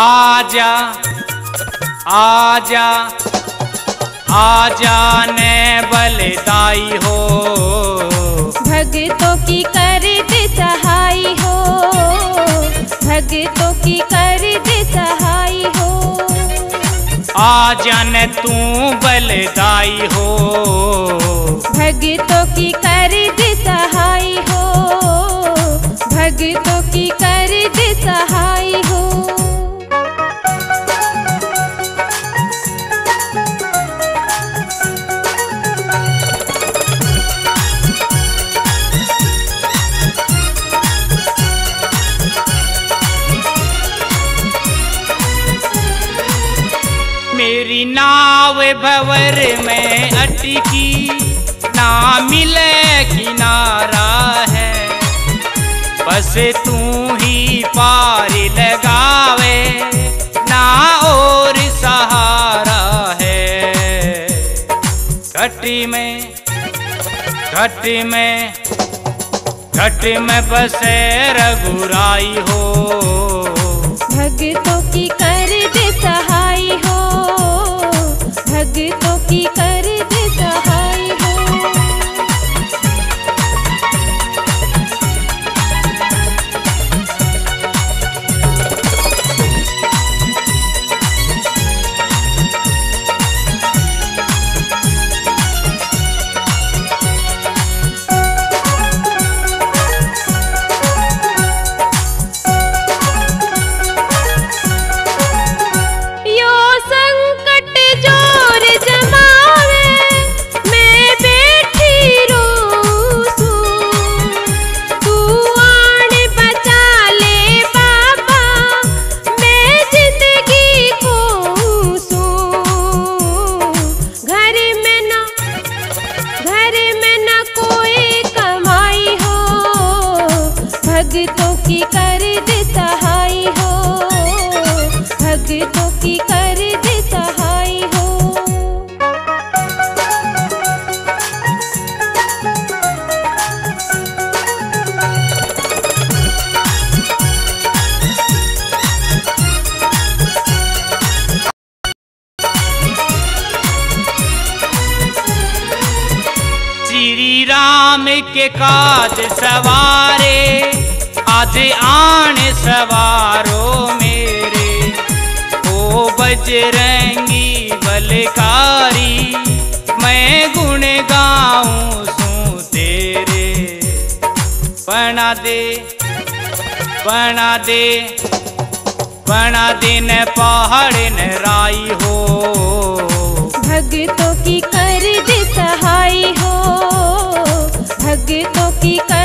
आजा आजा आजा ने बलदाई हो। भगतों की कर दे सहाय हो। भगतों की कर दे सहाय हो। आजा ने तू बलदाई हो। भगतों की कर दे भवर में अटकी। ना मिले किनारा है। बस तू ही पार लगावे, ना और सहारा है। घटी में घटी में, घट में बसे रघुराई हो। भगतों की कर दे सहाय हो। भगतों की कर दे सहाय हो। श्री राम के काज सवारे। आज आण सवारो मेरे ओ बजरंगी बलकारी। मैं गुण गाऊं सू तेरे। बना दे बना दे, बना दिन पहाड़ न राई हो। भगतों की कर दे सहाय हो, भगतों की कर